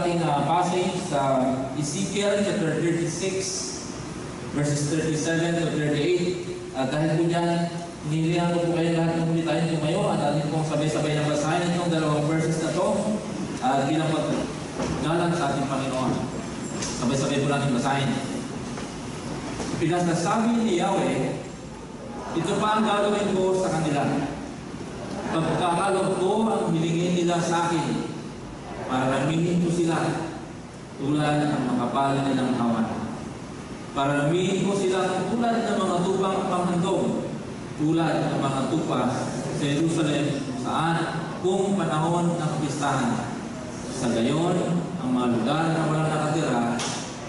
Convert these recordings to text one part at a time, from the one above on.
ating uh, passage sa Ezekiel chapter 36 verses 37 to 38. At dahil po dyan, Nilihan ko po kayo lahat ng muli tayong tumayo at atin pong sabay-sabay na basahin itong dalawang verses na to at bilang paggalang sa ating Panginoon. Sabay-sabay po natin basahin. Pinasasabi ni Yahweh, ito pa ang gagawin ko sa kanila. Pagkakalog ko ang hilingin nila sa akin para namihin ko sila tulad ng makapal nilang kawan. Para namihin ko sila tulad ng mga tubang panghandog tulad ng mga tupa sa Jerusalem saan kung panahon ng pistahan. Sa gayon, ang mga lugar na walang nakatira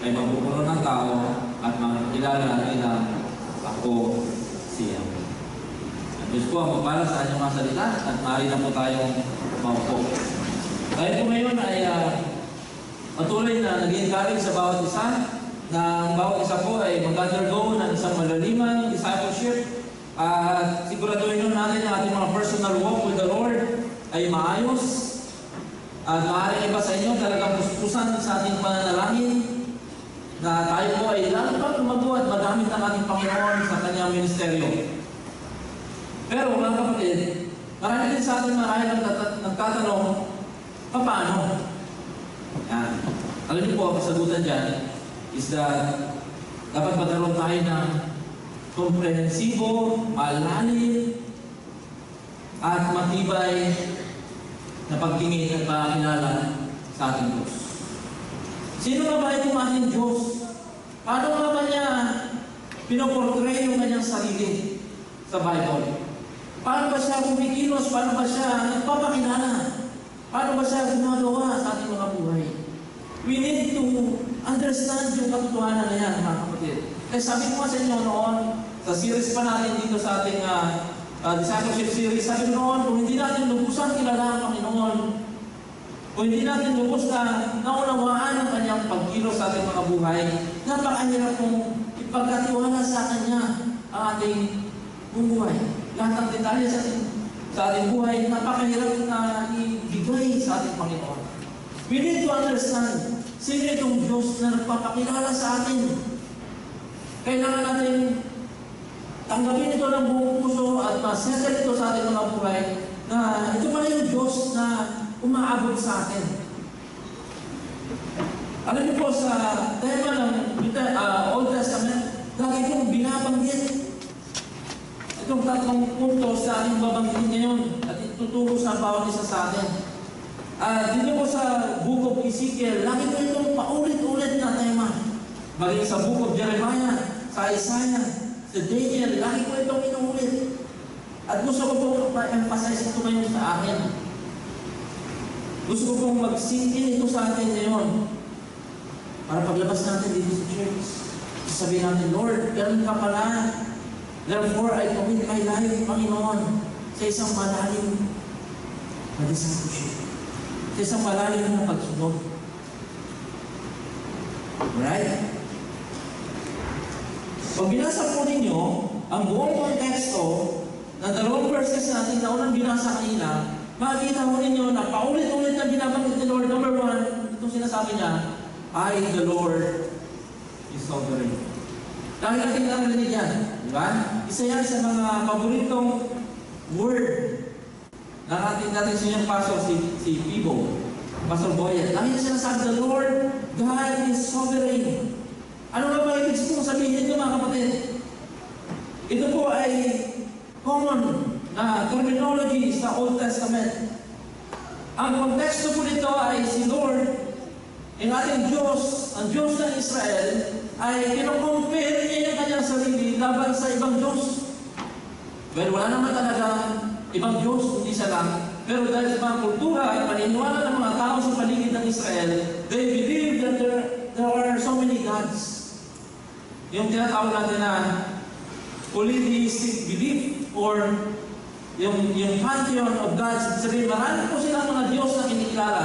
ay mapupuno ng tao at makikilala nila ako siya. Ang Diyos po ang mapala sa kanyang mga salita at maaari na po tayong maupo. Tayo po ngayon ay uh, patuloy na nag-encourage sa bawat isa na ang bawat isa po ay mag-undergo ng isang malalimang discipleship at siguraduhin nun natin na ating mga personal walk with the Lord ay maayos. At maaaring iba sa inyo talagang puspusan sa ating pananalangin na tayo po ay lalo pa lumago at magamit ang ating Panginoon sa kanyang ministeryo. Pero mga kapatid, marami din sa atin marahil ang nagtatanong, paano? Yan. Alam niyo po, ang kasagutan dyan is that dapat magkaroon tayo ng komprehensibo, malalim, at matibay na pagtingin at pakilala sa ating Diyos. Sino nga ba itong ating Diyos? Paano nga ba niya pinoportray yung kanyang sarili sa Bible? Paano ba siya kumikilos? Paano ba siya nagpapakilala? Paano ba siya ginagawa sa ating mga buhay? We need to understand yung katotohanan na yan, mga kapatid. Eh sabi ko nga sa inyo noon, sa series pa natin dito sa ating uh, uh, discipleship series, sabi ko noon, kung hindi natin lubusan kilala ang Panginoon, kung hindi natin lubos na naunawaan ang kanyang pagkilos sa ating mga buhay, napakahirap kong ipagkatiwala sa kanya ang ating buhay. Lahat ng detalye sa ating, sa ating buhay, napakahirap na ibigay sa ating Panginoon. We need to understand sino itong Diyos na nagpapakilala sa atin. Kailangan natin tanggapin ito ng buong puso at masettle ito sa ating mga buhay na ito pala yung Diyos na umaabot sa atin. Alam niyo po sa tema ng uh, Old Testament, lagi kong binabanggit itong tatlong punto sa ating babanggitin ngayon at ituturo sa bawat isa sa atin. Uh, dito po sa Book of Ezekiel, lagi po itong paulit-ulit na tema. Maging sa Book of Jeremiah, sa Isaiah, sa Daniel, lagi po itong inuulit. At gusto ko po ma-emphasize ito ngayon sa akin. Gusto ko pong mag-sink ito sa atin ngayon. Para paglabas natin dito sa church, sabihin natin, Lord, ganun ka pala. Therefore, I commit my life, Panginoon, sa isang malalim na discipleship sa isang malalim na pagsunod. Right? Pag binasa po ninyo, ang buong konteksto ng dalawang verses natin na unang binasa kanina, makikita mo ninyo na paulit-ulit na binabanggit ni Lord. Number one, itong sinasabi niya, I, the Lord, is sovereign. Dahil natin narinig yan, di? Isa yan sa mga paboritong word ng ating natin sinyang pastor, si, si Pibo, Pastor Boyet. Lagi niya sinasabi, the Lord, God is sovereign. Ano nga ba ibig kong sabihin ito mga kapatid? Ito po ay common na terminology sa Old Testament. Ang konteksto po nito ay si Lord, ang ating Diyos, ang Diyos ng Israel, ay kinocompare niya yung kanyang sarili laban sa ibang Diyos. Well, wala naman talaga ibang Diyos, hindi siya lang. Pero dahil sa mga kultura at paniniwala ng mga tao sa paligid ng Israel, they believe that there, there are so many gods. Yung tinatawag natin na polytheistic belief or yung, yung pantheon of gods, sabihin, marami po silang mga Diyos na kinikilala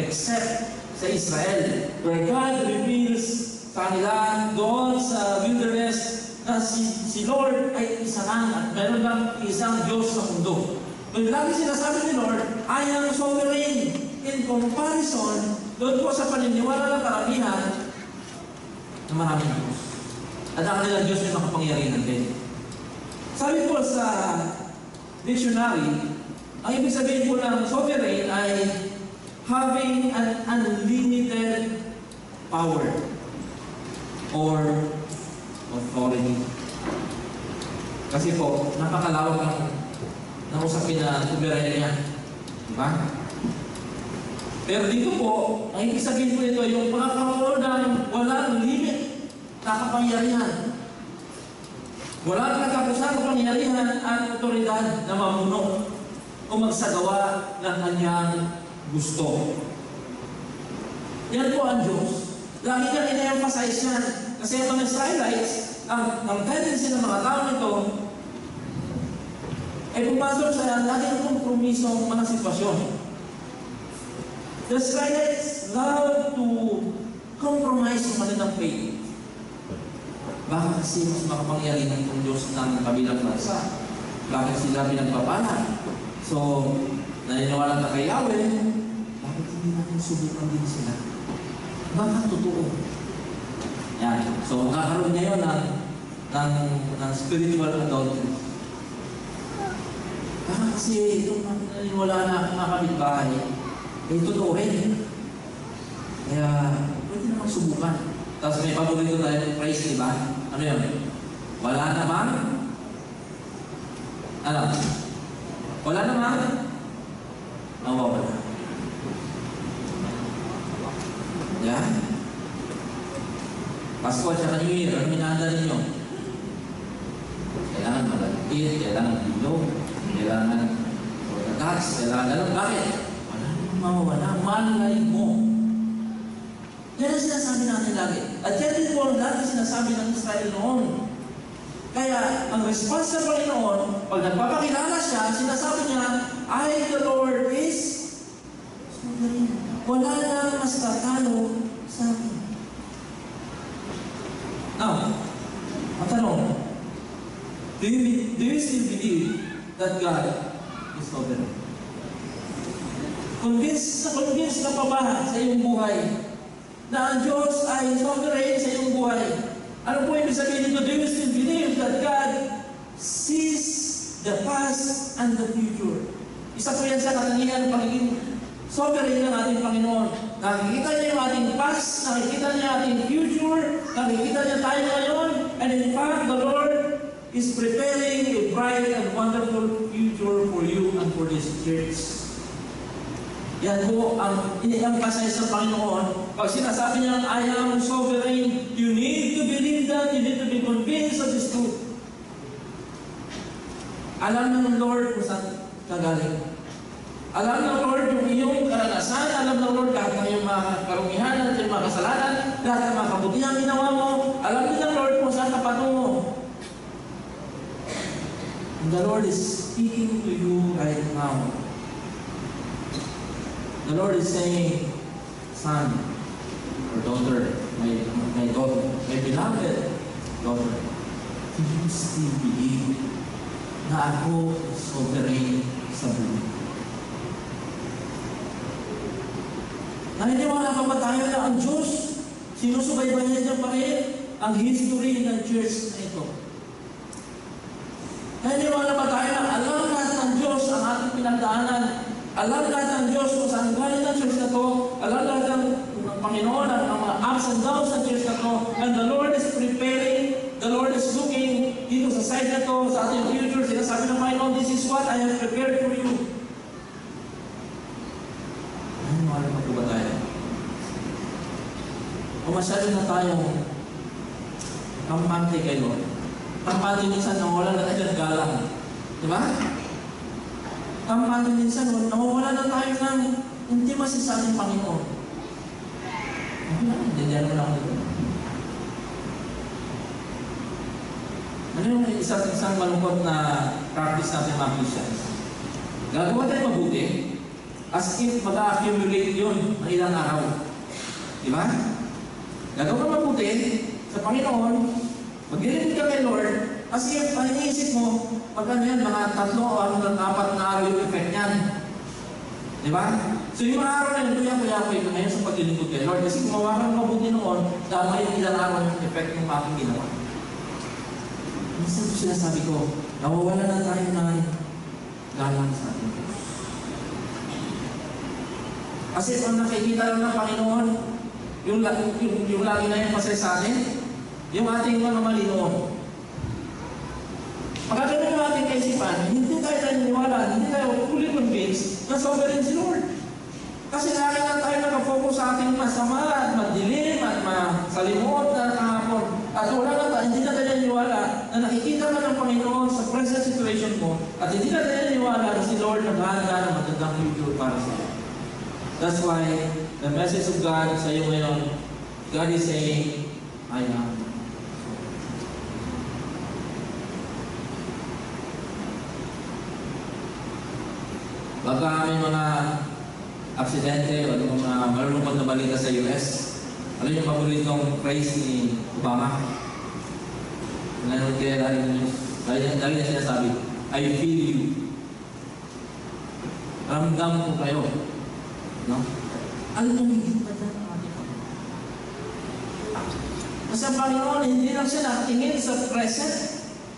except sa Israel, where God reveals kanila doon sa wilderness na si, si Lord ay isa lang at meron lang isang Diyos sa mundo. Pero lagi sinasabi ni Lord, I am sovereign in comparison Doon po sa paniniwala ng karamihan na maraming Diyos. At ang kanilang Diyos ay makapangyarihan din. Sabi po sa dictionary, ang ibig sabihin po ng sovereign ay having an unlimited power or authority. Kasi po, napakalawak ng, ng usapin na sovereign niya. Diba? Pero dito po, ang ibig sabihin po ito, yung pagkakaroon ng walang limit na kapangyarihan. Walang katapusan kapangyarihan at otoridad na mamuno o magsagawa ng kanyang gusto. Yan po ang Diyos. Lagi niya ina-emphasize yan. Kasi ang mga Israelites, ang, ang tendency ng mga tao nito, ay pumasok sa laging kompromisong mga sitwasyon. The Israelites love to compromise yung kanilang faith. Bakit kasi mas makapangyarihan ng Diyos ng kabilang bansa? Bakit sila pinagpapala? So, naniniwala na kay Yahweh, bakit hindi natin subukan din sila? Baka totoo. Yan. So, kakaroon niya yun ng, ng, ng spiritual adultery. Baka kasi itong naniniwala na mga kapitbahay, eh, totoo rin. Kaya, pwede naman subukan. Tapos may paborito tayo praise, di ba? Ano yun? Wala naman. Ano? Wala naman. Mawawala. Yan. Pasko at saka New Year, ano hinahanda ninyo? Kailangan malagkit, kailangan bilog, kailangan orthodox, kailangan ganun. Bakit? Wala namang mawawala. Malay mo. Yan ang sinasabi natin lagi. At yan din po ang lagi sinasabi ng Israel noon. Kaya, ang response sa Panginoon, pag nagpapakilala siya, sinasabi niya, I, the Lord, is sovereign. Wala na mas tatalo sa akin. Now, ang tanong, do you, do you still believe that God is sovereign? Convinced na convinced ka pa ba sa iyong buhay na ang Diyos ay sovereign sa iyong buhay? Ano po ibig sabihin nito? Do you still believe that God sees the past and the future? Isa po yan sa katangian ng pagiging sovereign ng ating Panginoon. Nakikita niya yung ating past, nakikita niya ating future, nakikita niya tayo ngayon, and in fact, the Lord is preparing a bright and wonderful future for you and for this church. Yan po ang ini-emphasize ng Panginoon. Pag sinasabi niya, I am sovereign, you need to believe that, you need to be convinced of this truth. Alam ng Lord kung saan kagaling. Alam ng Lord yung iyong karanasan, alam ng Lord lahat ng iyong mga karumihan at iyong mga kasalanan, lahat ng mga kabutihan ginawa mo, alam din ng Lord kung saan ka patungo. And the Lord is speaking to you right now. The Lord is saying, son or daughter, my, my daughter, my beloved daughter, do you still believe na ako sovereign sa buhay? Naniniwala pa ba tayo na ang Diyos, sinusubaybayan niya pa rin ang history ng church na ito? Naniniwala ba tayo na alam lahat ng Diyos ang ating pinagdaanan? Alam lahat ng Diyos kung saan galing ang church na to? Alam lahat ng, ng Panginoon ang, ang mga ups and downs ng church na to? And the Lord is preparing, the Lord is looking dito sa side na to, sa ating future. Sinasabi ng Panginoon, this is what I have prepared for you. Pa po ba tayo? Na tayong kampante kay Lord. Kampante minsan nawala na tayo ng galang. Di ba? Kampante minsan nawawala na tayo ng intimacy sa ating Panginoon. Na, dindihan mo lang dito. Ano yung isang isang malungkot na practice natin mga Christians? Gagawa tayo mabuti as if mag-accumulate yun ng ilang araw. Di ba? Gagawa mabuti sa Panginoon, Maglilipid ka kay Lord, kasi yung ang mo, pag ano yan, mga tatlo o ano ng apat na araw yung effect niyan. Di ba? So yung mga araw na yun, kuya-kuya-kuya ko ngayon sa paglilingkod kay Lord. Kasi gumawa ka ng mabuti noon, tama yung ilang araw yung effect ng aking ginawa. Minsan ko sinasabi ko, nawawala na tayo ng galang sa ating. Kasi kung nakikita lang ng Panginoon, yung, yung, yung, lagi na yung pasay sa atin, yung ating mga mali noon. Pagkagaling yung ating kaisipan, hindi tayo naniniwala, hindi tayo fully convinced na sovereign si Lord. Kasi lagi lang tayo nakafocus sa ating masama at madilim at masalimuot na kahapon. At wala na tayo, hindi na tayo naniniwala na nakikita ka ng Panginoon sa present situation mo at hindi na tayo naniniwala na si Lord naghahanda ng magandang future para sa iyo. That's why the message of God sa iyo ngayon, God is saying, I am. Baka may mga aksidente o yung mga malulungkot na balita sa US, ano yung paboritong phrase ni Obama? Nanonood kaya lagi niya lagi niya sinasabi, I feel you. Ramdam ko kayo. No? Ano higit pa dyan ang ating? Kasi ang Panginoon, hindi lang siya nakatingin sa present.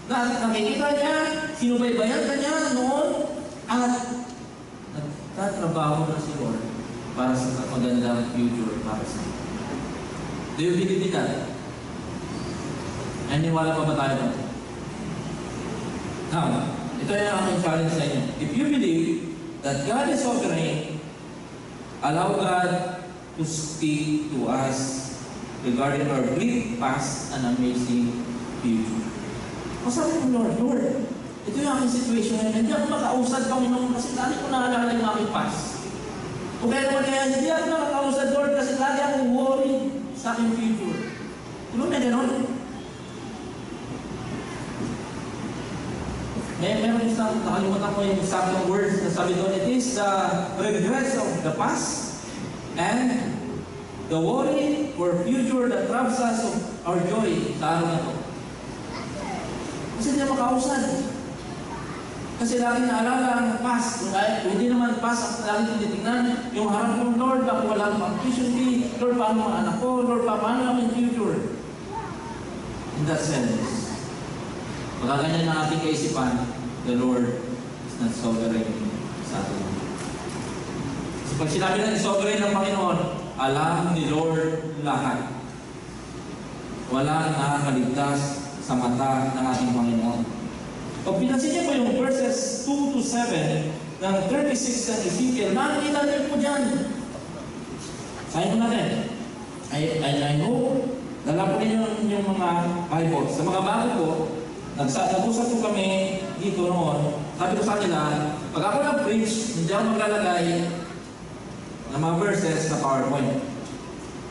Na nakikita niya, sinubaybayan ka niya noon, at nagtatrabaho na si Lord para sa magandang future para sa iyo. Do you believe in that? Naniwala pa ba tayo doon? Now, ito yung aking challenge sa inyo. If you believe that God is sovereign, allow God to speak to us regarding our great past and amazing future. Masabi mo, Lord, Lord, ito yung aking situation ngayon. Hindi ako makausad, Panginoon, kasi lagi ko naalala yung aking past. O kaya naman kaya, hindi ako nakakausad, Lord, kasi lagi akong worried sa aking future. Ano na gano'n? May meron isang, nakalimutan ko yung saktong words na sabi doon, it is the regrets of the past and the worry for future that robs us of our joy sa araw na ito. Kasi hindi makausad. Kasi lagi naalala ang past. Kung hindi naman past, ang lagi tinitingnan, yung harap ng Lord, bakit wala akong tuition fee? Lord, paano ang anak ko? Lord, pa- paano ang future? In that sense, pagkaganyan ng ating kaisipan, the Lord is not sovereign sa atin. So pag sinabi ng sovereign ng Panginoon, alam ni Lord lahat. Walang nakakaligtas sa mata ng ating Panginoon. Pag pinansin niyo po yung verses 2 to 7 ng 36 ng Ezekiel, makikita niyo po dyan. Sayin mo natin. I, I, I know, dala po ninyo yung mga Bible. Sa mga bago po, nagsa, nag-usap po kami dito noon. Sabi ko sa kanila, pag ako nag-preach, hindi ako maglalagay ng mga verses sa PowerPoint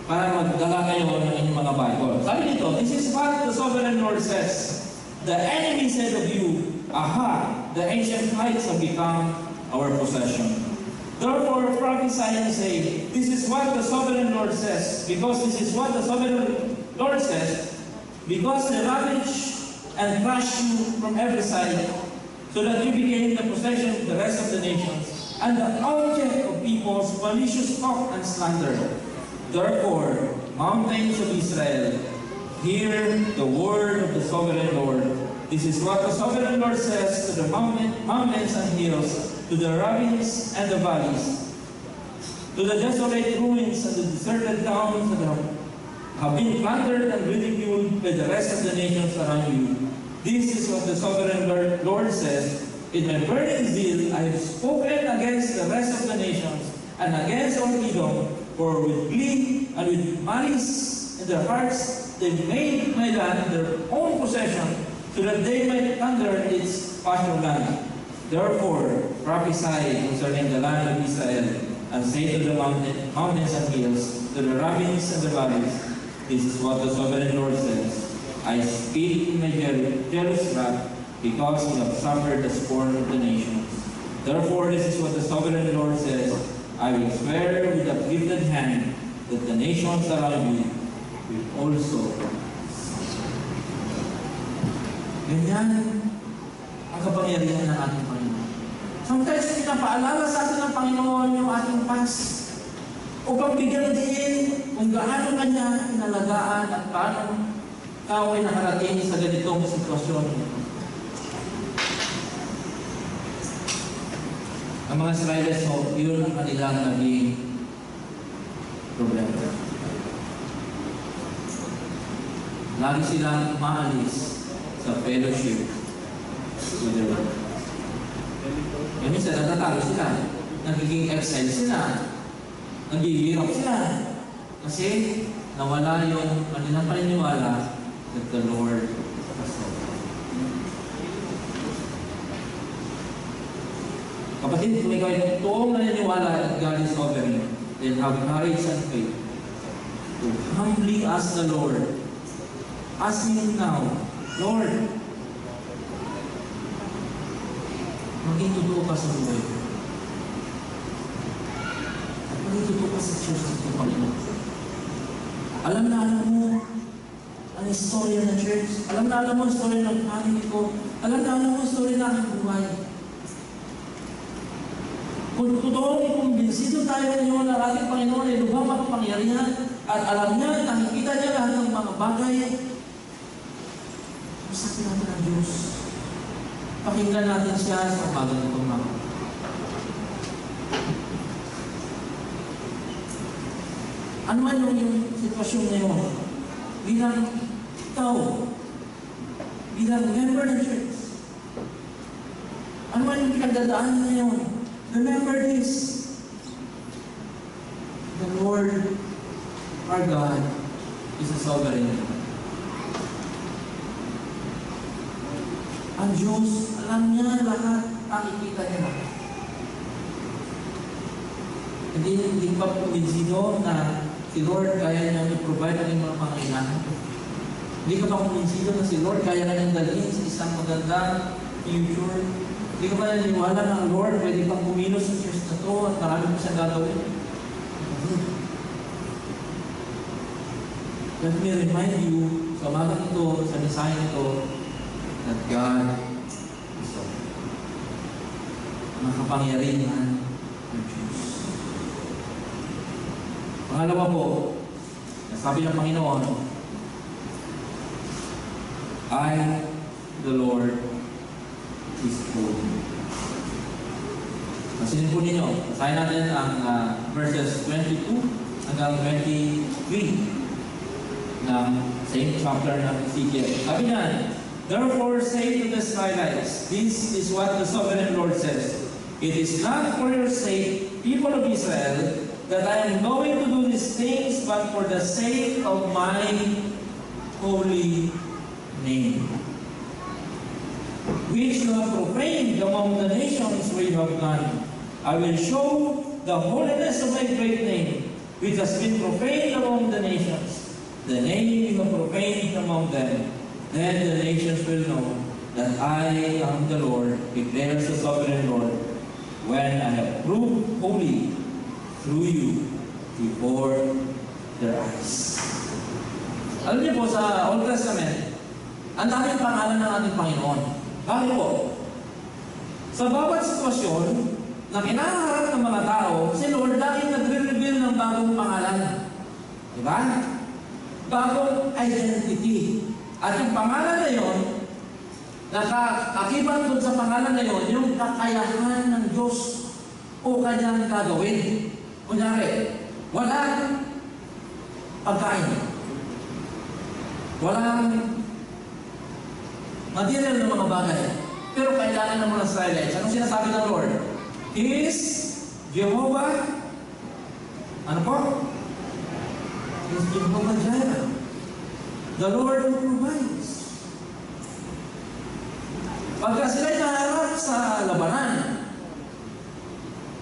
para magdala kayo ng inyong mga Bible. Sabi dito, this is what the sovereign Lord says. The enemy said of you, Aha, the ancient heights have become our possession. Therefore prophesy and say, This is what the sovereign Lord says, because this is what the sovereign Lord says, because they ravage and crush you from every side, so that you became the possession of the rest of the nations, and the object of people's malicious talk and slander. Therefore, mountains of Israel, hear the word of the sovereign Lord. This is what the sovereign Lord says to the mountain, mountains and hills, to the ravines and the valleys, to the desolate ruins and the deserted towns that have been plundered and ridiculed by the rest of the nations around you. This is what the sovereign Lord, says. In my burning zeal, I have spoken against the rest of the nations and against all Edom, for with glee and with malice in their hearts, they made my land their own possession, so that they might plunder its pasture land. Therefore, prophesy concerning the land of Israel, and say to the mountain, mountains and hills, to the ravines and the valleys, This is what the sovereign Lord says. I speak in my jeal- jealous wrath, because you have suffered the scorn of the nations. Therefore, this is what the sovereign Lord says. I will swear with a gifted hand that the nations around you will also Ganyan ang kapangyarihan ng ating Panginoon. Sometimes pinapaalala sa atin ng Panginoon yung ating past upang bigyan din kung gaano kanya inalagaan at paano ikaw ay nakarating sa ganitong sitwasyon. Ang mga Israelis, so, yun ang kanilang naging problema. Lagi silang maalis sa fellowship with the Lord. Kaya minsan natatalo sila. Nagiging exile sila. Nagigirap sila. Kasi nawala yung kanilang paniniwala that the Lord has. Kapatid, kung ikaw ay totoong naniniwala that God is sovereign, then have courage and faith to humbly ask the Lord. Ask Him now, Lord, maging totoo ka sa buhay ko. At maging totoo ka sa church ng Panginoon. Alam na alam mo ang istorya ng church. Alam na alam mo ang istorya ng family ko. Alam na alam mo ang istorya ng aking buhay. Kung totoo ay kumbinsido tayo ngayon ng ating Panginoon ay lubhang makapangyarihan at alam niya, nakikita niya lahat ng mga bagay, Usapin natin ang Diyos. Pakinggan natin siya sa bagay ng mga. Ano man yung, yung sitwasyon ngayon, bilang tao, bilang member ng church, ano man yung pinagdadaanan ngayon, remember this. The Lord, our God, is a sovereign God. Ang Diyos, alam niya lahat, nakikita niya lahat. Hindi, hindi pa kumbinsido na si Lord kaya niya i-provide ang mga pangailangan. Hindi ka pa kumbinsido na si Lord kaya na niyang dalhin sa isang magandang future. Hindi ka pa naniniwala na ang Lord pwede pang kumilos sa church na to at marami pa siyang gagawin. Let me remind you sa umaga ito, sa mensahe ito, that God is sovereign. Makapangyarihan ng Diyos. Pangalawa po, sabi ng Panginoon, I, the Lord, is holy. Masinin po ninyo, basahin natin ang uh, verses 22 hanggang 23 ng same chapter ng Ezekiel. Sabi niya, Therefore say to the skylights, This is what the sovereign Lord says. It is not for your sake, people of Israel, that I am going to do these things, but for the sake of my holy name, which you have profaned among the nations where you have gone. I will show the holiness of my great name, which has been profaned among the nations, the name you have profaned among them. Then the nations will know that I am the Lord, declares the sovereign Lord, when I have proved holy through you before their eyes. Alam niyo po, sa Old Testament, ang daming pangalan ng ating Panginoon. Bakit po? Sa bawat sitwasyon na kinaharap ng mga tao, si Lord laging nagre-reveal ng bagong pangalan. Di ba? Bagong identity. At yung pangalan na yon, nakakakibat doon sa pangalan na yon, yung kakayahan ng Diyos o kanyang gagawin. Kunyari, walang pagkain. Walang material ng mga bagay. Pero kailangan ng mga Israelites. Anong sinasabi ng Lord? Is Jehovah, ano po? Is Jehovah Jireh. The Lord who provides. Pagka sila'y naharap sa labanan,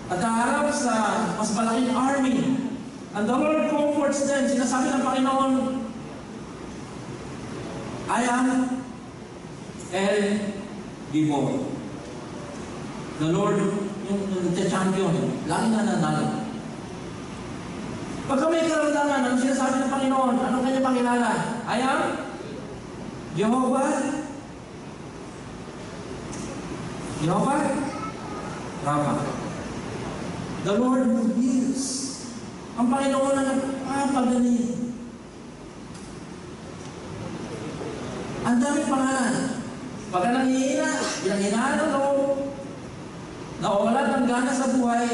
at naharap sa mas malaking army, and the Lord comforts them, sinasabi ng Panginoon, I am El Gibor. The Lord, yung nagcha-champion, lagi na nanalo. Pagka may karamdaman, ano sinasabi ng Panginoon? Anong kanya pakilala? I am Jehovah Jehovah Rafa. The Lord who heals. Ang Panginoon ang nagpapagaling. Ang dami pangalan. Pagka nangihina, pinanghinaan ng loob, nawawala ng gana sa buhay,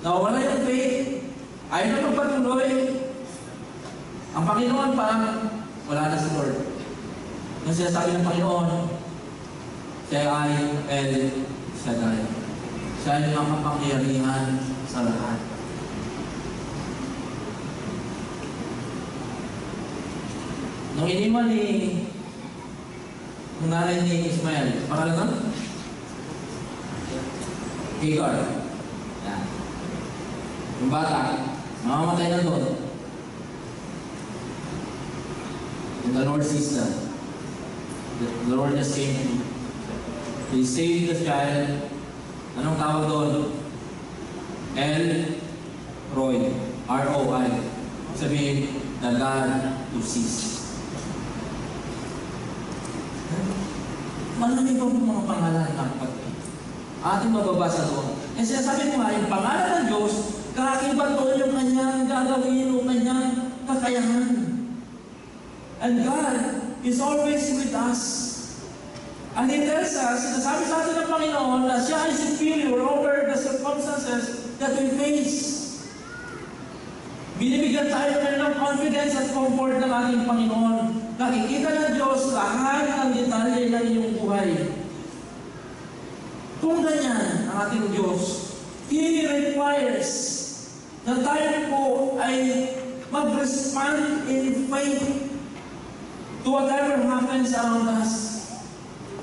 nawawala yung faith, ayaw na magpatuloy, ang Panginoon pa, wala na si Lord. Yung sinasabi ng Panginoon, siya ay El Shaddai. Siya ay makapangyarihan sa lahat. Nung iniwan ni ng nanay ni Ismael, pangalan nun? Hagar. Yan. Yung bata, mamamatay na doon. And the Lord sees that. The, the Lord just came to He saved the child. Anong tawag doon? El Roy. R-O-I. Sabihin, the God who sees. Marami po mga pangalan ng pagkain. Ating mababasa doon. Eh sinasabi ko nga, yung pangalan ng Diyos, kakakibat doon yung kanyang gagawin o kanyang kakayahan. And God is always with us. And He tells us, sinasabi sa atin ng Panginoon na siya ay superior over the circumstances that we face. Binibigyan tayo ng confidence at comfort ng ating Panginoon. Nakikita ng Diyos lahat ng detalye ng iyong buhay. Kung ganyan ang ating Diyos, He requires na tayo po ay mag-respond in faith to whatever happens around us.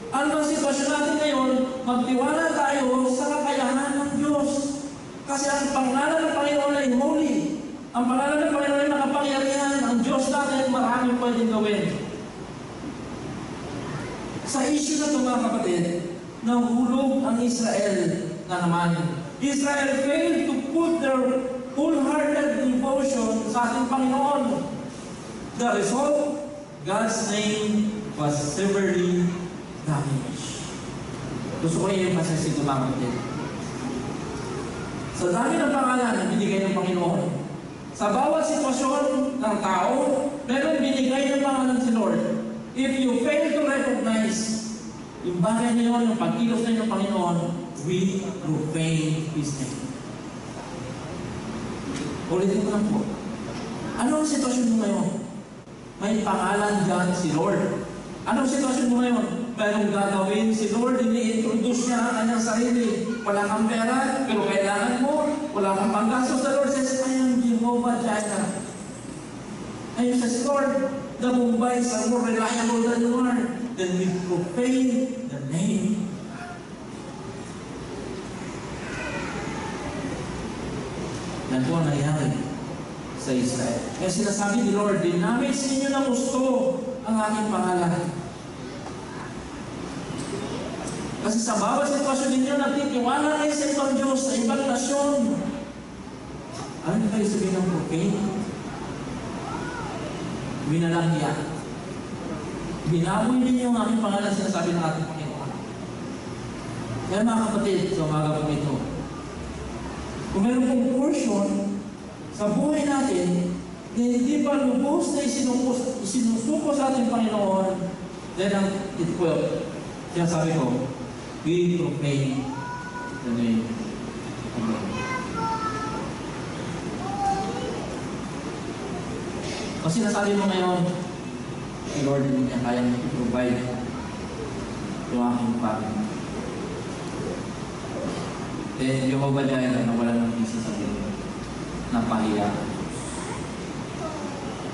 Ano ang sitwasyon natin ngayon? Magtiwala tayo sa kakayahan ng Diyos. Kasi ang pangalan ng Panginoon ay holy. Ang pangalan ng Panginoon ay makapangyarihan. Ang Diyos natin maraming pwedeng gawin. Sa issue na ito mga kapatid, nahulog ang Israel na naman. Israel failed to put their wholehearted devotion sa ating Panginoon. The result, God's name was severely damaged. Gusto ko yung masasito mga kapatid. Sa dami ng pangalan na binigay ng Panginoon, sa bawat sitwasyon ng tao, meron binigay ng pangalan si Lord. If you fail to recognize yung bagay na yun, yung pagkilos na ng Panginoon, we profane His name. Ulitin ko lang po. Ano ang sitwasyon mo ngayon? May pangalan dyan si Lord. Anong sitwasyon mo ngayon? Mayroong gagawin si Lord, ini-introduce niya ang kanyang sarili. Wala kang pera, pero kailangan mo. Wala kang panggastos. The Lord says, Jehovah Jireh. And says, Lord, the Mumbai are more reliable than you are. Then we profane the name. Yan po ang nangyari sa Israel. Kaya sinasabi ni Lord, dinamage ninyo ng gusto ang aking pangalan. Kasi sa bawat sitwasyon ninyo, nagtitiwala kayo sa ibang Diyos, sa ibang nasyon. Ano na kayo sabihin ng profane? Binalangya. Binaboy ninyo ang aking pangalan, sinasabi ng ating Panginoon. Kaya mga kapatid, sa umaga po ito, kung meron pong portion sa buhay natin na hindi pa lubos na isinuko, isinusuko sa ating Panginoon, then ang it will, kaya sabi ko, we proclaim the name of God. Kasi nasabi mo ngayon, Lord hindi niya kayang i-provide yung aking family. Then, Jehovah Jireh na wala ng isa sa iyo. Napahiya.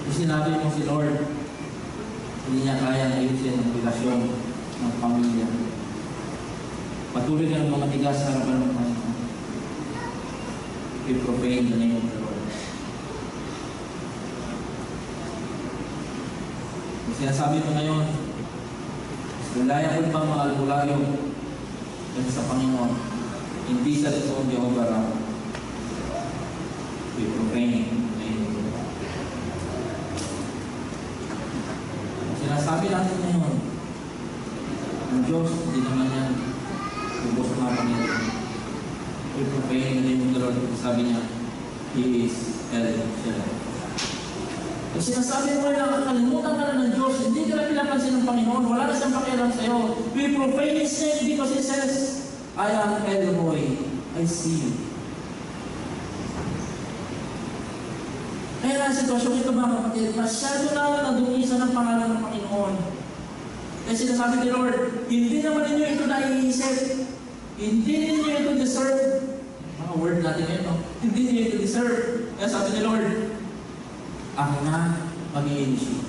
Yung sinabi mo si Lord, hindi niya kaya ayusin ang relasyon ng pamilya. Patuloy ka ng mga tigas sa harapan ng Panginoon. We profane the name of the Lord. Yung sinasabi mo ngayon, Lalaya ko pang mga albularyo sa Panginoon. Hindi sa totoong Jehovah Raha. We Lord. Sinasabi natin ngayon, ang Diyos, hindi naman yan lubos na Panginoon. We proclaim the name of the. Sabi niya, He is El sinasabi mo na nakakalimutan ka na ng Diyos, hindi ka na pinapansin ng Panginoon, wala na siyang pakialam sa iyo. We profane His name because He says, I am El Roy. I see you. Kaya na sitwasyon ito mga kapatid, masyado na nadungisan ng pangalan ng Panginoon. Kaya sinasabi ni Lord, hindi naman ninyo ito naiisip. Hindi ninyo ito deserve. Mga word natin ngayon? Hindi ninyo ito deserve. Kaya sabi ni Lord, ako na mag-i-initiate.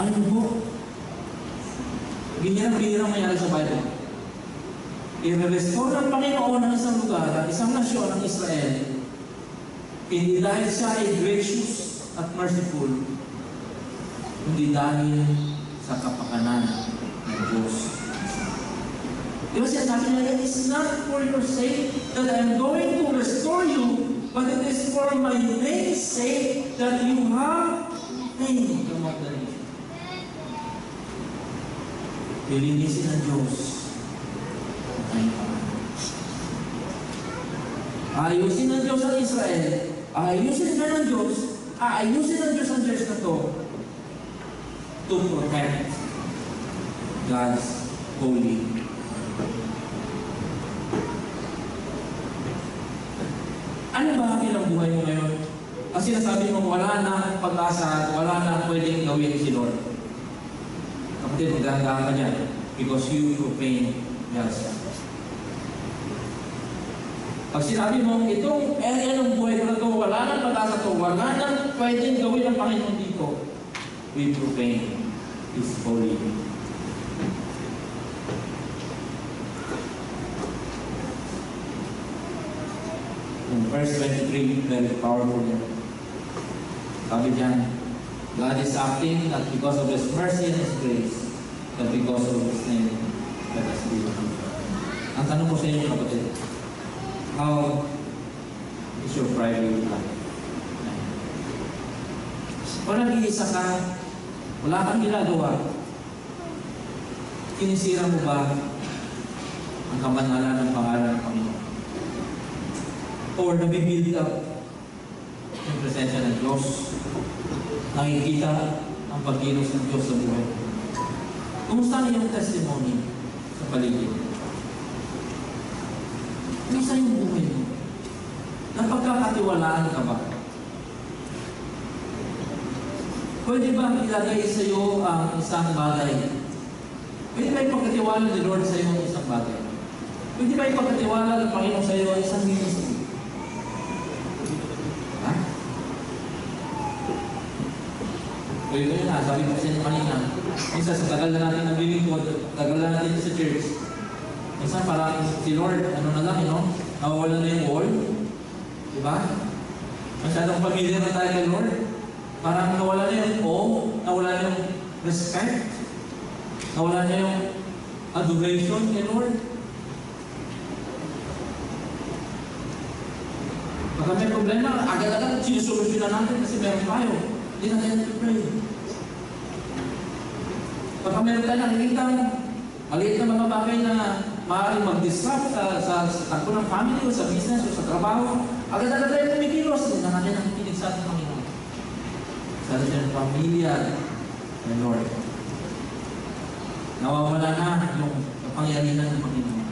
Ano po? Bihirang-bihirang mayari sa Bible. I-restore ng Panginoon ang isang lugar, ang isang nasyon ng Israel, hindi dahil siya ay gracious at merciful, kundi dahil sa kapakanan ng Diyos. Di ba siya sabi niya, it is not for your sake that I am going to restore you, but it is for my name's sake that you have among the nation. Lilinisin ng Diyos ang kanyang pangalan. Ayusin ng Diyos ang Israel, ayusin ka ng Diyos, aayusin ng Diyos ang Diyos na to to protect God's holy Ano ba ang buhay mo ngayon? Kasi nasabi mo, wala na pag-asa at wala na pwedeng gawin si Lord. Kapatid, magandaan ka dyan because you God's laws. Pag sinabi mo, itong area ng buhay ko na to, wala nang pag-asa to, wala nang pwedeng gawin ng Panginoon dito, we profane His holy. In verse 23, very powerful. Sabi dyan, God is acting not because of His mercy and His grace, but because of His name. Let us be Ang tanong ko sa inyo, kapatid, how is your private life? Kung nag-iisa ka, wala kang ginagawa, kinisira mo ba ang kamanalan ng pangalan ng Panginoon? Or nabibuild up yung presensya ng Diyos? Nakikita ang pagkilos ng Diyos sa buhay? Kumusta ang iyong testimony sa paligid? Kumusta yung buhay mo? Napagkakatiwalaan ka ba? Pwede ba ilagay sa iyo ang isang bagay? Pwede ba ipagkatiwala ni Lord sa iyo ang isang bagay? Pwede ba ipagkatiwala ng Panginoon sa iyo ang isang ministry? Ha? Pwede ko yun ha, sabi ko kasi kanina, minsan sa tagal na natin naglilingkod, tagal na natin sa church, minsan parang si Lord, ano na lang, you know, nawawala na yung wall, di ba? Masyadong pamilya na tayo kay Lord, parang nawala na yung awe, nawala na yung respect, nawala na yung adoration kay Lord. Pagka may problema, agad-agad sinusolusyon na natin kasi meron tayo. Hindi na tayo nag-pray. Pagka meron tayo nakikita, maliit na mga bagay na maaaring mag-disrupt sa, sa, sa takbo ng family o sa business o sa trabaho, agad-agad tayo kumikilos. Hindi na natin nakikinig sa ating Panginoon. Sa ating pamilya ng Lord. Nawawala na yung kapangyarihan ng Panginoon.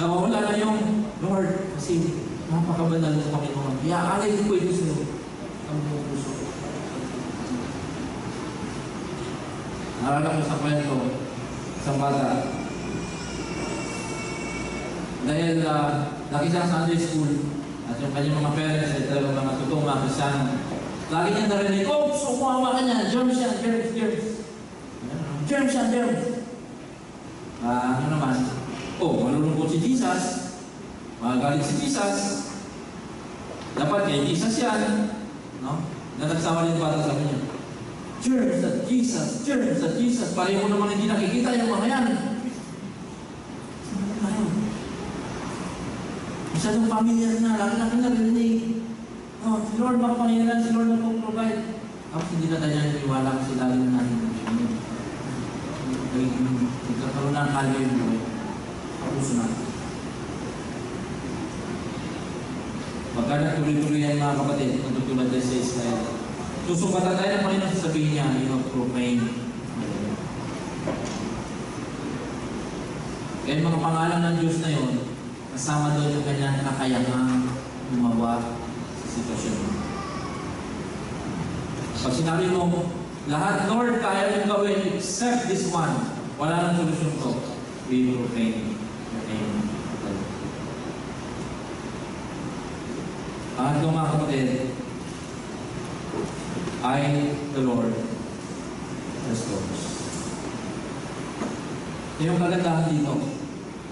Nawawala na yung Lord kasi napakabanal ng Panginoon. Kaya alay ko ito sa ang buong puso. Naalala ko sa kwento, isang bata. Dahil uh, laki siya sa Sunday school at yung kanyang mga parents ay talagang mga totoong mga Krisyano. Lagi niya narinig, oh, sumuhawa ka niya, germs yan, germs, germs. Germs yan, germs. Ah, ano naman? Oh, malulungkot si Jesus. Magagalit si Jesus. Dapat kay Jesus yan. No? Natagsawa rin yung bata sabi niya, Germs at Jesus, germs at Jesus. Pareho naman hindi nakikita yung mga yan. Ko tayo. Masyadong familiar na, lagi natin narinig. Oh, si Lord makapangyarihan, si Lord na provide. Tapos hindi na tayo naniwala kasi lagi na natin nagkakaroon ng kalyo yung buhay. Sa puso natin. Pagka nagtuloy-tuloy yan mga kapatid, natutulad din sa Israel. Susumbatan tayo ng Panginoon sasabihin niya, you have profane. Kaya yung mga pangalan ng Diyos na yun, kasama doon yung kanyang kakayangan gumawa sa sitwasyon mo. Pag sinabi mo, lahat Lord kaya mong gawin except this one, wala nang solusyon to. We profane your name. Mga kapatid, I, the Lord, restores. Yung kagandahan dito.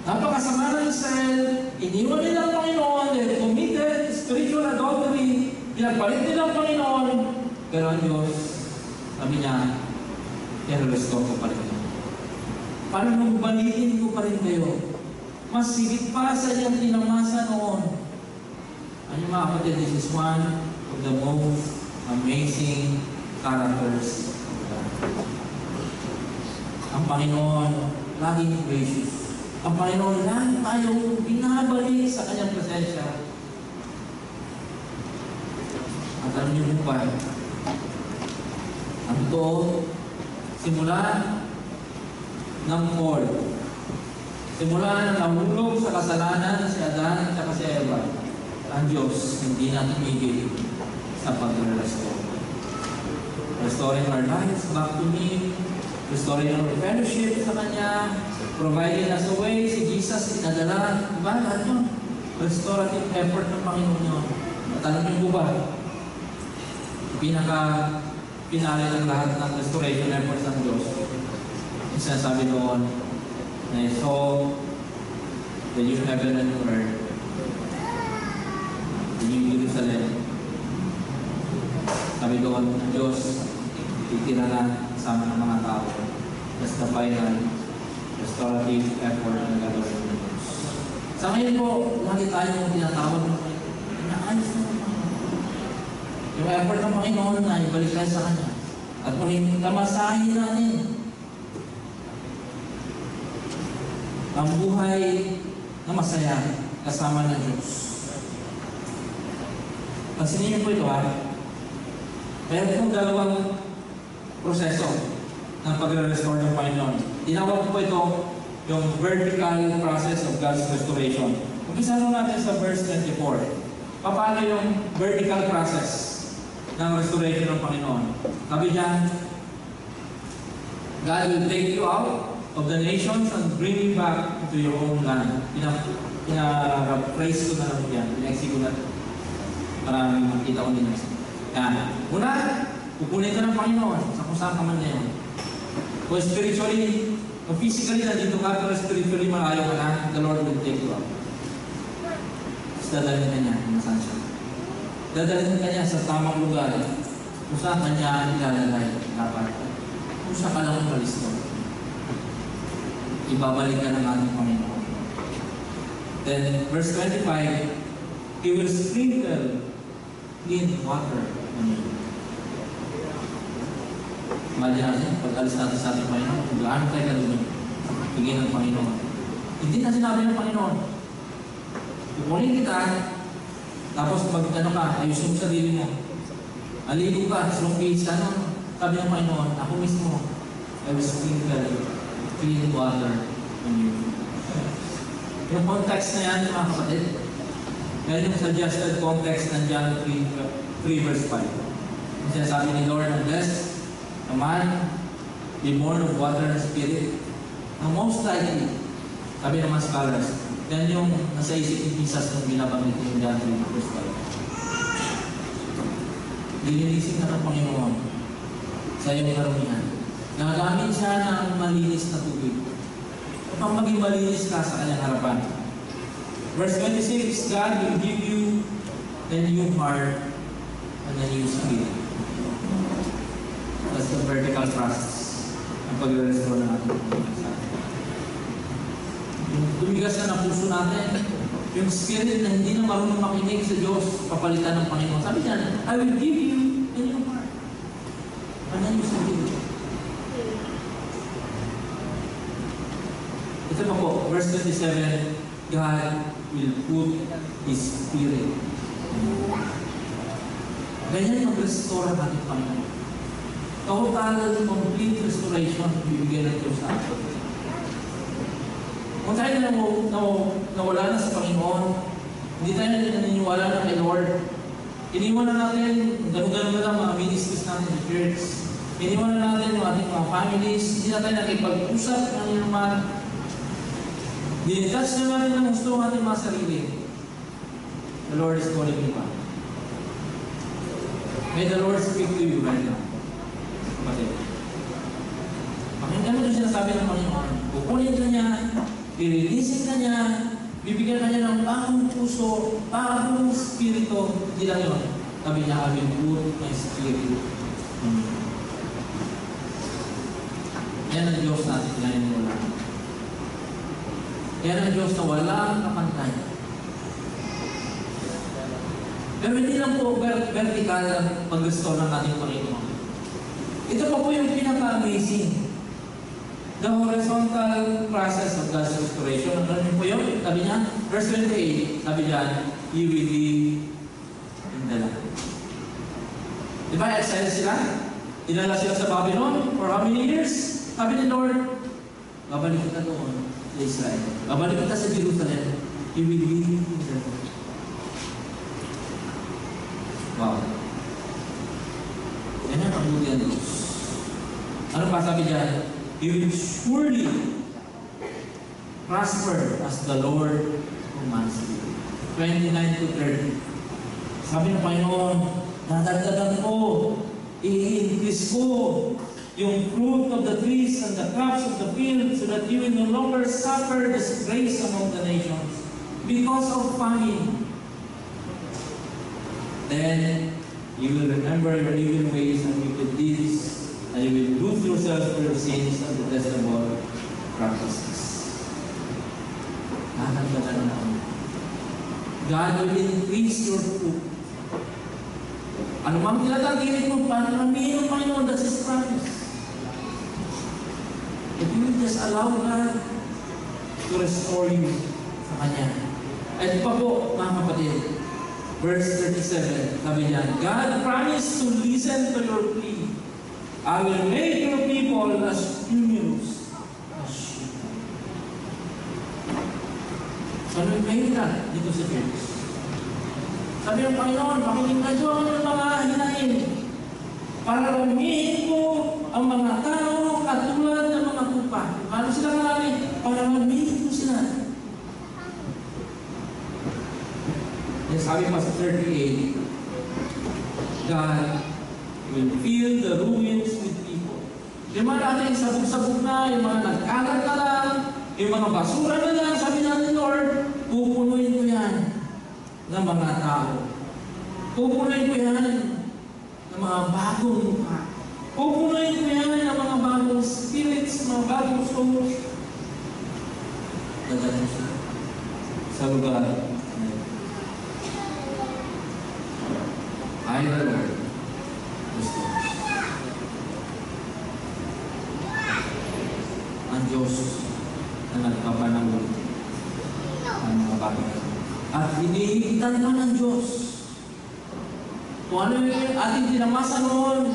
Napakasama ng Israel, iniwan nila ang Panginoon, they committed spiritual adultery, pinagpalit nila ang Panginoon, pero ang Diyos, sabi niya, i-restore ko pa rin. Para nung balikin ko pa rin kayo, mas sigit pa sa iyong tinamasa noon. Ano mga kapatid, this is one of the most amazing characters. Ang Panginoon, laging gracious. Ang Panginoon, lagi tayong binabalik sa kanyang presensya. At alam niyo po ba, ang totoo, simula ng fall, simula ng nahulog sa kasalanan si Adan at si Eva, ang Diyos hindi na tumigil sa pag-restore. Restoring our lives back to Him, restoring our fellowship sa Kanya, providing us a way, si Jesus inadala, di ba? Lahat yun. Restorative effort ng Panginoon yun. At alam niyo ba, pinaka pinali ng lahat ng restoration efforts ng Diyos. Yung sinasabi doon, na I saw the new heaven and earth, the new Jerusalem. Ang Diyos, titira na sa amin ng mga tao. That's the final restorative effort na gagawin ng Diyos. Sa ngayon po, lagi tayong tinatawag inaayos na ng Panginoon. Yung effort ng Panginoon na ibalik tayo sa Kanya. At muling tamasahin natin ang buhay na masaya kasama ng Diyos. Pansinin niyo po ito ha. Meron itong dalawang proseso ng pagre-restore ng Panginoon. Tinawag po ito yung vertical process of God's restoration. Umpisa natin sa verse 24. Paano yung vertical process ng restoration ng Panginoon? Sabi niya, God will take you out of the nations and bring you back into your own land. Pina-praise ko na lang yan. Ko na para makita ko din. Yan. Una, pupunin ka ng Panginoon sa kung saan ka man ngayon. Kung spiritually, kung physically nandito ka, pero spiritually malayo ka na, the Lord will take you out. Tapos dadalhin ka niya kung saan siya. Dadalhin ka niya sa tamang lugar kung saan ka niya ilalagay dapat. Kung saan ka lang umalis doon. Ibabalik ka ng ating Panginoon. Then, verse 25, He will sprinkle clean water. Imagine natin, pag alis natin sa ating Panginoon, gaano tayo kalunod, tingin ng Panginoon. Hindi na sinabi ng Panginoon, kukunin kita, tapos mag ano ka, ayusin mo sarili mo. Aligo ka, ka, ano? Sabi ng Panginoon, ako mismo, I will sprinkle clean water on you. Yung context na yan, mga kapatid, yan yung suggested context ng John 3, 3 verse 5. Yung sinasabi ni Lord, unless a man be born of water and spirit, ang most likely, sabi ng mga scholars, yan yung nasa isip ni Jesus nung binabanggit yung John 3 verse 5. Lilinisin ka ng Panginoon sa iyong karumihan. Nagamit siya ng malinis na tubig. Upang maging malinis ka sa kanyang harapan. Verse 26, God will give you a new heart and a new spirit. That's the vertical process ng pag-restore pagkakas. Yung tumigas na ng puso natin, yung spirit na hindi na marunong makinig sa Diyos, papalitan ng Panginoon. Sabi niya, I will give you a new heart. Ano yung spirit? Ito pa po, verse 27, God will put His Spirit Ganyan mag-restore ang ating Panginoon. Total, complete restoration bibigyan ng Diyos sa atin. Kung tayo na nawala na sa Panginoon, hindi tayo naniniwala na kay Lord, iniwan na natin, ganun-ganun na lang mga ministries natin sa church, iniwan na natin yung ating mga families, hindi na tayo nakipag-usap ng inuman, Dinitouch na natin ang gusto ng ating mga sarili. The Lord is calling you back. May the Lord speak to you right now. Kapatid. Pakinggan mo yung sinasabi ng Panginoon. Kukunin ka niya, irilisin ka niya, bibigyan ka niya ng bagong puso, bagong spirito. Hindi lang yun. Sabi niya, I will put my spirit in you. Yan ang Diyos natin ngayon wala. Yan ang Diyos na walang kapantay. Pero hindi lang po ver- vertical ang pag-restore ng ating Panginoon. Ito pa po yung pinaka-amazing. The horizontal process of God's restoration. Ano yun po yun? Sabi niya, verse 28, sabi niya, You will live in the land. Di ba, exile sila? Dinala sila sa Babylon for how many years? Sabi ni Lord, babalik kita doon sa Israel. Babalik kita sa Jerusalem. You will live in the land. Ng Diyos. Ano pa sabi diyan? He will surely prosper as the Lord commands you. 29 to 30. Sabi ng Panginoon, dadagdagan ko, i-increase ko yung fruit of the trees and the crops of the field so that you will no longer suffer disgrace among the nations because of famine. Then you will remember your evil ways and wicked deeds, and you will lose yourselves for your sins and detestable practices. Nakakagdagan na ako. God will increase your fruit. Ano mang tinatangkilik mo, panalamihin ng Panginoon, that's His promise. If you will just allow God to restore you sa Kanya. At pa po, mga kapatid, Verse 37, sabi niya, God promised to listen to your plea. I will make your people as numerous as sheep. So, ano yung mahirap dito sa church? Sabi ng Panginoon, pakinggan niyo ang mga hinahin. Para ramihin ko ang mga tao katulad ng mga kupa. Paano sila marami? Para ramihin ko sila. And sabi pa sa 38, God will fill the ruins with people. Yung mga natin sabog-sabog na, yung mga nagkalat na lang, yung mga basura na lang, sabi natin, Lord, pupunuin ko yan ng mga tao. Pupunuin ko yan ng mga bagong mukha. Pupunuin ko yan ng mga bagong spirits, mga bagong souls. Dadalhin siya sa lugar na yun. I, the Lord, restores. Ang Diyos na nagpapanahon ang mga bagay. At hinihigitan pa ng Diyos. Kung ano yung ating tinamasa noon,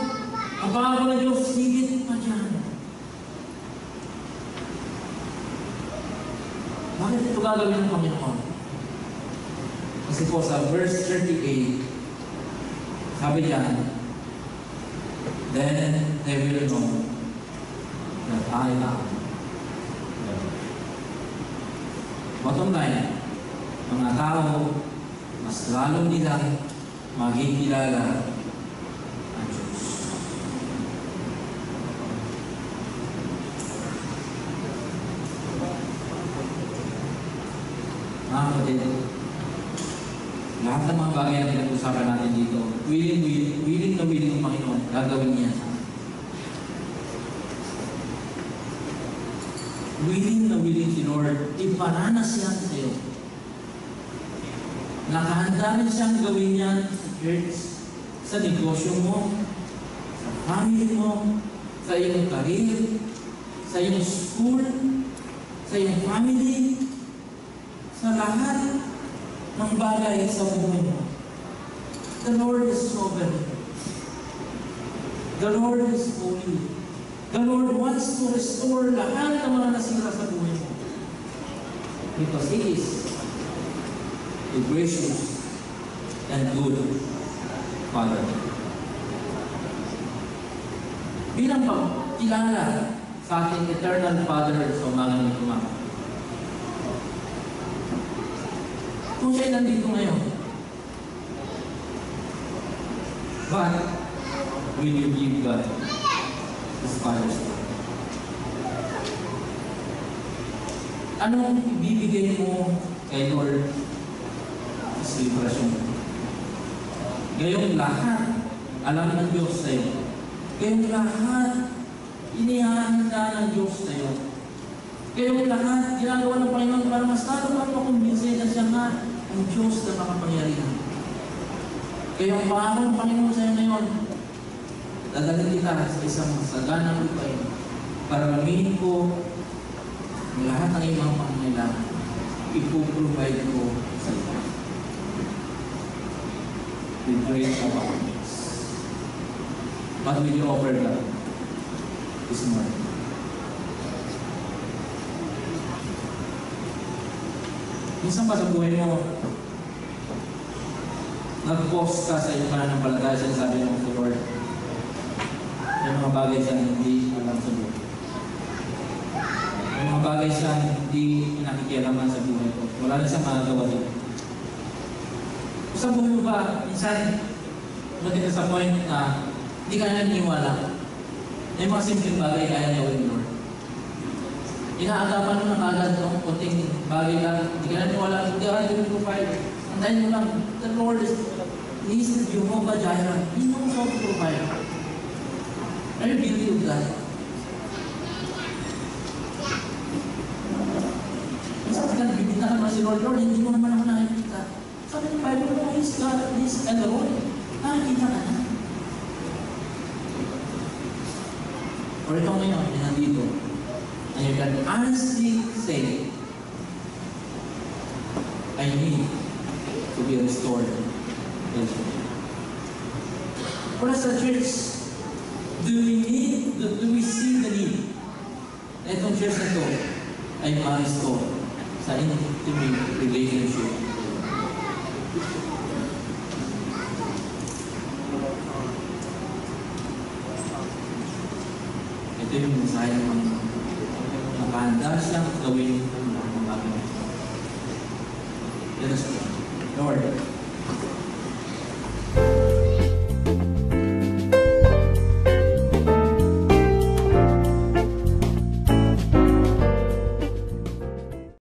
ang pangako ng Diyos, higit pa dyan. Bakit ito gagawin ng Panginoon? Kasi po sa verse 38, sabi niya, then they will know that I am God. Bottom line, mga tao, mas lalo nilang magkikilala ang Diyos. Mga kapatid, lahat ng mga bagay na pinag-usapan natin dito, willing, willing, willing na willing ng Panginoon, gagawin niya. Willing na willing si Lord, iparanas yan sa iyo. Nakahanda rin siyang gawin yan sa church, sa negosyo mo, sa family mo, sa iyong career, sa iyong school, sa iyong family, sa lahat ng bagay sa buhay mo. The Lord is sovereign. The Lord is holy. The Lord wants to restore lahat ng mga nasira sa buhay mo. Because He is a gracious and good Father. Bilang pagkilala sa ating eternal Father sa umagang ito mga. Kung siya'y nandito ngayon, but will you give God His Father's love? Anong ibibigay mo kay Lord sa selebrasyon mo? Lahat, alam ng Diyos sa iyo. Lahat, inihahanda ng Diyos sa iyo. Ngayong lahat, ginagawa ng Panginoon para mas lalo kang makumbinsin na siya nga ang Diyos na makapangyarihan. Kaya ang pangako ng Panginoon sa iyo ngayon, dadalhin kita sa isang saganang lupain para aminin ko ang lahat ng iyong mga. Ipoprovide ko sa iyo. With great abundance. What will you offer God this morning? Minsan ba sa buhay mo, nag-post ka sa iyong pananampalataya, sinasabi mo sa Lord, may mga bagay siya hindi alam sa buhay. May mga bagay siya hindi nakikialaman sa buhay ko. Wala na siyang magagawa dito. Sa buhay mo ba, minsan, ka sa point na hindi ka na naniniwala. May mga simpleng bagay kaya niya gawin, Lord. Inaagapan mo ng agad ng kunting bagay lang. Hindi ka na naniniwala. Hindi ka na provide. Antayin mo lang, the Lord is, He is Jehovah Jireh. He knows how to provide. Guilty of that? Minsan ka nagbibita ka naman si Lord, Lord, hindi mo naman ako nakikita. Sabi ng Bible, no, He's God, He's alone. Nakikita ka na. Or ito ngayon, yung nandito, and you can honestly say, I need to be restored. As a church, do we need, do, do we see the need na itong church na ito ay ma-restore sa intimate relationship Ito yung mensahe ng Panginoon. Nakahanda siyang gawin